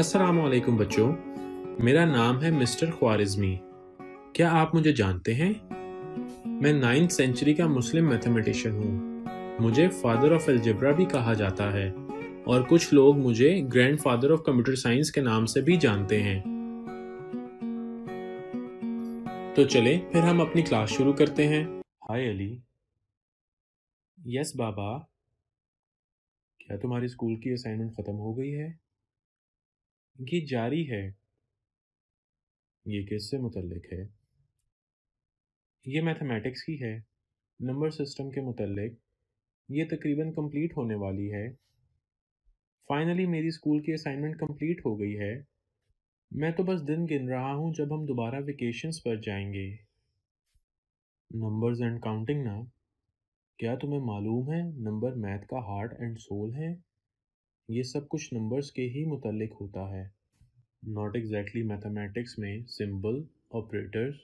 असलकुम बच्चों। मेरा नाम है मिस्टर ख्वारिज़मी। क्या आप मुझे जानते हैं? मैं नाइन्थ सेंचुरी का मुस्लिम मैथमेटिशियन हूँ। मुझे फादर ऑफ़ एल्जब्रा भी कहा जाता है और कुछ लोग मुझे grandfather of computer science के नाम से भी जानते हैं। तो चले, फिर हम अपनी क्लास शुरू करते हैं। हाय अली। यस बाबा। क्या तुम्हारी स्कूल की असाइनमेंट ख़त्म हो गई है? ये जारी है। ये किससे मुतलक है? ये मैथमेटिक्स की है। नंबर सिस्टम के मुतलक ये तकरीबन कंप्लीट होने वाली है। फाइनली मेरी स्कूल की असाइनमेंट कंप्लीट हो गई है। मैं तो बस दिन गिन रहा हूँ जब हम दोबारा वेकेशंस पर जाएँगे। नंबर्स एंड काउंटिंग ना। क्या तुम्हें मालूम है नंबर मैथ का हार्ट एंड सोल है? ये सब कुछ नंबर्स के ही मुतलक होता है। नॉट एग्जैक्टली मैथमेटिक्स में symbol operators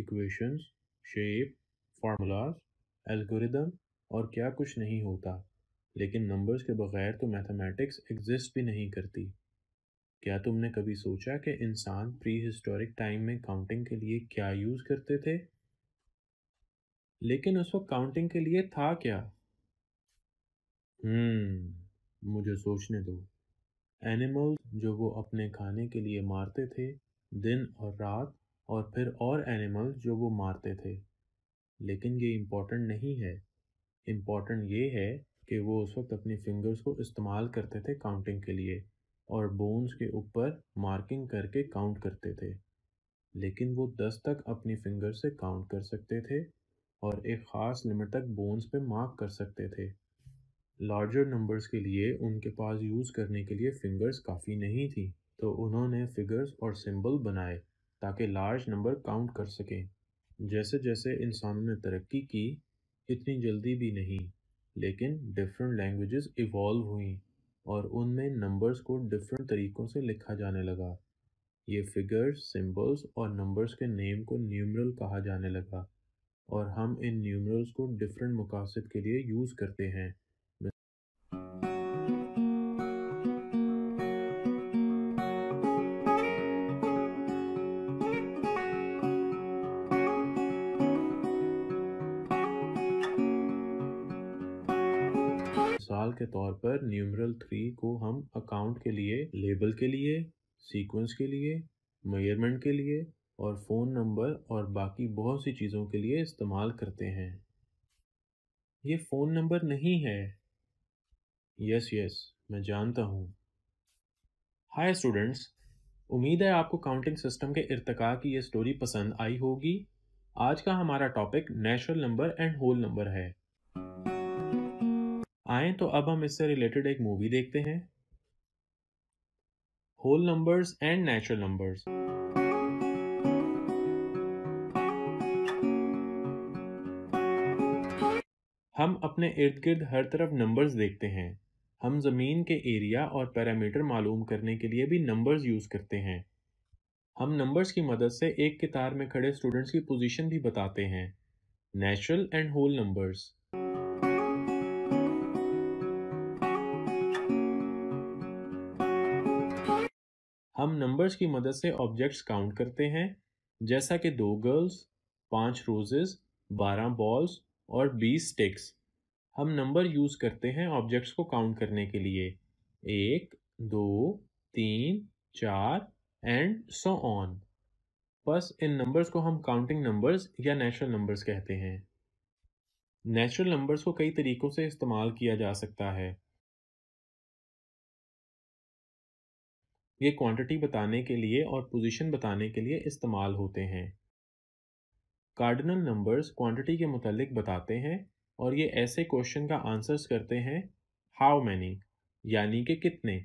equations shape formulas algorithm और क्या कुछ नहीं होता। लेकिन नंबर्स के बगैर तो मैथमेटिक्स एग्जिस्ट भी नहीं करती। क्या तुमने कभी सोचा कि इंसान प्री हिस्टोरिक टाइम में काउंटिंग के लिए क्या यूज़ करते थे? लेकिन उस वक्त काउंटिंग के लिए था क्या? हम्म मुझे सोचने दो। एनिमल्स जो वो अपने खाने के लिए मारते थे, दिन और रात, और फिर और एनिमल्स जो वो मारते थे। लेकिन ये इम्पोर्टेंट नहीं है। इम्पोर्टेंट ये है कि वो उस वक्त अपनी फिंगर्स को इस्तेमाल करते थे काउंटिंग के लिए, और बोन्स के ऊपर मार्किंग करके काउंट करते थे। लेकिन वो दस तक अपनी फिंगर से काउंट कर सकते थे, और एक ख़ास लिमिट तक बोन्स पे मार्क कर सकते थे। लार्जर नंबर्स के लिए, उनके पास यूज़ करने के लिए फिंगर्स काफ़ी नहीं थी तो उन्होंने फिगर्स और सिंबल बनाए, ताकि लार्ज नंबर काउंट कर सकें। जैसे जैसे इंसानों ने तरक्की की, इतनी जल्दी भी नहीं, लेकिन डिफरेंट लैंग्वेजेस इवॉल्व हुई, और उनमें नंबर्स को डिफरेंट तरीक़ों से लिखा जाने लगा। ये फिगर्स सिंबल्स और नंबर्स के नेम को न्यूमरल कहा जाने लगा, और हम इन न्यूमरल्स को डिफरेंट मकासद के लिए यूज़ करते हैं। तौर पर न्यूमरल थ्री को हम अकाउंट के लिए लेबल के लिए सीक्वेंस के लिए मेयरमेंट के लिए और फ़ोन नंबर और बाकी बहुत सी चीज़ों के लिए इस्तेमाल करते हैं। ये फ़ोन नंबर नहीं है। यस यस मैं जानता हूँ। हाय स्टूडेंट्स उम्मीद है आपको काउंटिंग सिस्टम के इर्तका की ये स्टोरी पसंद आई होगी। आज का हमारा topic natural number and whole number है। आए तो अब हम इससे रिलेटेड एक मूवी देखते हैं। Whole numbers and natural numbers हम अपने इर्द गिर्द हर तरफ़ नंबर्स देखते हैं। हम ज़मीन के एरिया और पैरामीटर मालूम करने के लिए भी नंबर्स यूज़ करते हैं। हम नंबर्स की मदद से एक कितार में खड़े स्टूडेंट्स की पोजीशन भी बताते हैं। नेचुरल एंड होल नंबर्स हम नंबर्स की मदद से ऑब्जेक्ट्स काउंट करते हैं, जैसा कि दो गर्ल्स पाँच रोजेस बारह बॉल्स और बीस स्टिक्स हम नंबर यूज़ करते हैं ऑब्जेक्ट्स को काउंट करने के लिए। एक, दो, तीन, चार एंड सो ऑन बस इन नंबर्स को हम काउंटिंग नंबर्स या नेचुरल नंबर्स कहते हैं। नेचुरल नंबर्स को कई तरीक़ों से इस्तेमाल किया जा सकता है। ये क्वांटिटी बताने के लिए और पोजीशन बताने के लिए इस्तेमाल होते हैं। कार्डिनल नंबर्स क्वांटिटी के मुतालिक बताते हैं और ये ऐसे क्वेश्चन का आंसर्स करते हैं हाउ मैनी यानी कि कितने?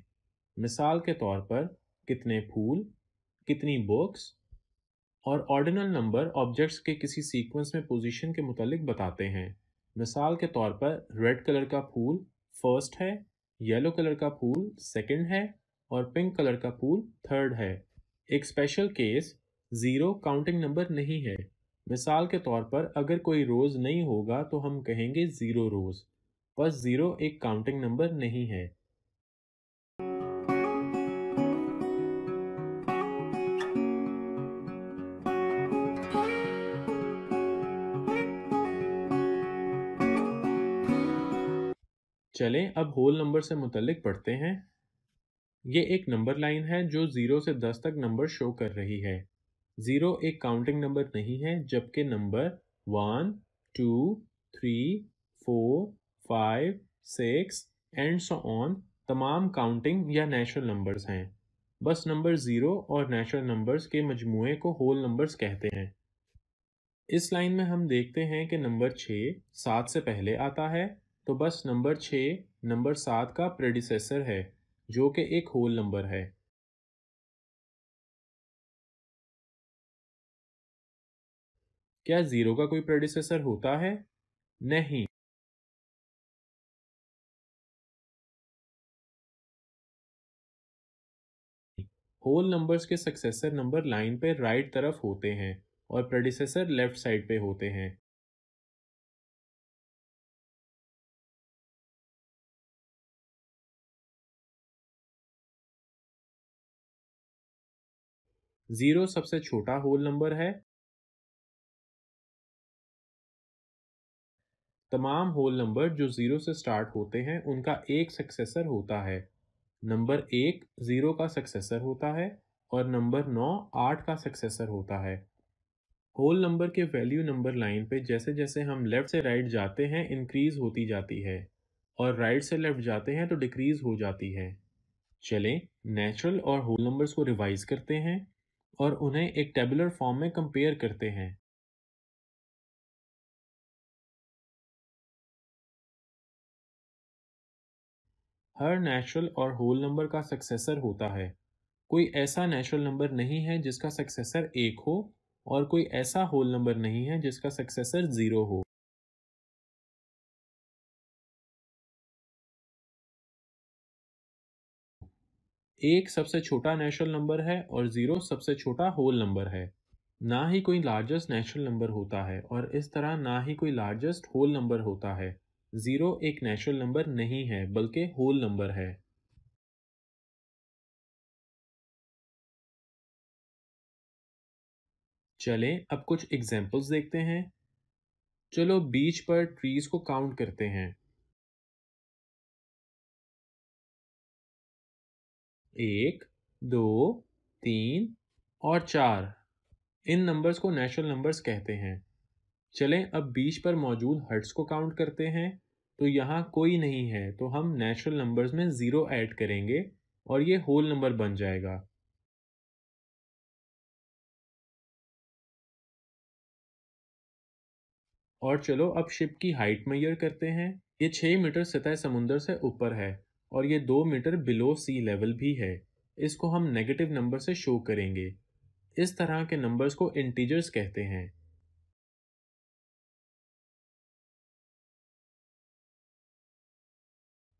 मिसाल के तौर पर, कितने फूल, कितनी बुक्स और ऑर्डिनल नंबर ऑब्जेक्ट्स के किसी सीक्वेंस में पोजीशन के मुतालिक बताते हैं। मिसाल के तौर पर रेड कलर का फूल फ़र्स्ट है येलो कलर का फूल सेकंड है और पिंक कलर का पूल थर्ड है। एक special case zero counting number नहीं है। मिसाल के तौर पर अगर कोई रोज़ नहीं होगा तो हम कहेंगे ज़ीरो रोज़ बस ज़ीरो एक काउंटिंग नंबर नहीं है। चलें, अब होल नंबर से मुतलिक पढ़ते हैं। ये एक नंबर लाइन है जो ज़ीरो से दस तक नंबर शो कर रही है। ज़ीरो एक काउंटिंग नंबर नहीं है, जबकि number one, two, three, four, five, six, and so on तमाम काउंटिंग या नेचुरल नंबर्स हैं। बस नंबर ज़ीरो और नेचुरल नंबर्स के मजमूए को होल नंबर्स कहते हैं। इस लाइन में हम देखते हैं कि नंबर छः सात से पहले आता है तो बस नंबर छः, नंबर सात का प्रेडिसेसर है। जो कि एक होल नंबर है। क्या ज़ीरो का कोई प्रेडिसेसर होता है? नहीं। होल नंबर्स के सक्सेसर नंबर लाइन पे राइट तरफ़ होते हैं और प्रेडिसेसर लेफ़्ट साइड पे होते हैं। ज़ीरो सबसे छोटा होल नंबर है। तमाम होल नंबर जो ज़ीरो से स्टार्ट होते हैं, उनका एक सक्सेसर होता है। नंबर एक ज़ीरो का सक्सेसर होता है और नंबर नौ आठ का सक्सेसर होता है। होल नंबर के वैल्यू नंबर लाइन पे जैसे जैसे हम लेफ़्ट से राइट जाते हैं इंक्रीज़ होती जाती है और राइट से लेफ़्ट जाते हैं तो डिक्रीज़ हो जाती है। चलें नेचुरल और होल नंबर्स को रिवाइज करते हैं। और उन्हें एक टेबुलर फॉर्म में कंपेयर करते हैं। हर नेचुरल और होल नंबर का सक्सेसर होता है। कोई ऐसा नेचुरल नंबर नहीं है जिसका सक्सेसर एक हो और कोई ऐसा होल नंबर नहीं है जिसका सक्सेसर ज़ीरो हो। एक सबसे छोटा नेचुरल नंबर है और ज़ीरो सबसे छोटा होल नंबर है। ना ही कोई लार्जेस्ट नेचुरल नंबर होता है और इस तरह ना ही कोई लार्जेस्ट होल नंबर होता है। ज़ीरो एक नेचुरल नंबर नहीं है, बल्कि होल नंबर है। चलें, अब कुछ एग्जांपल्स देखते हैं। चलो बीच पर ट्रीज को काउंट करते हैं। एक, दो, तीन और चार। इन नंबर्स को नेचुरल नंबर्स कहते हैं। चलें, अब बीच पर मौजूद हर्ट्स को काउंट करते हैं। तो यहाँ कोई नहीं है तो हम नेचुरल नंबर्स में ज़ीरो ऐड करेंगे और ये होल नंबर बन जाएगा। और चलो, अब शिप की हाइट मैयर करते हैं। ये छः मीटर सतह समुंदर से ऊपर है। और ये दो मीटर बिलो सी लेवल भी है। इसको हम नेगेटिव नंबर से शो करेंगे। इस तरह के नंबर्स को इंटीजर्स कहते हैं।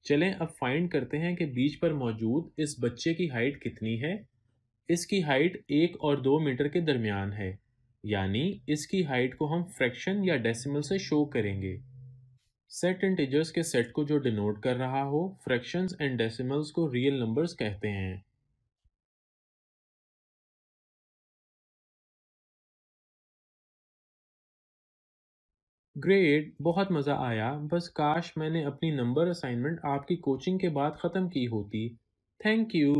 चलें, अब फाइंड करते हैं कि बीच पर मौजूद इस बच्चे की हाइट कितनी है। इसकी हाइट एक और दो मीटर के दरमियान है। यानी इसकी हाइट को हम फ्रैक्शन या डेसिमल से शो करेंगे। सेट इंटीजर्स के सेट को जो डिनोट कर रहा हो फ्रैक्शंस एंड डेसिमल्स को रियल नंबर्स कहते हैं। ग्रेड बहुत मज़ा आया, बस काश मैंने अपनी नंबर असाइनमेंट आपकी कोचिंग के बाद ख़त्म की होती। Thank you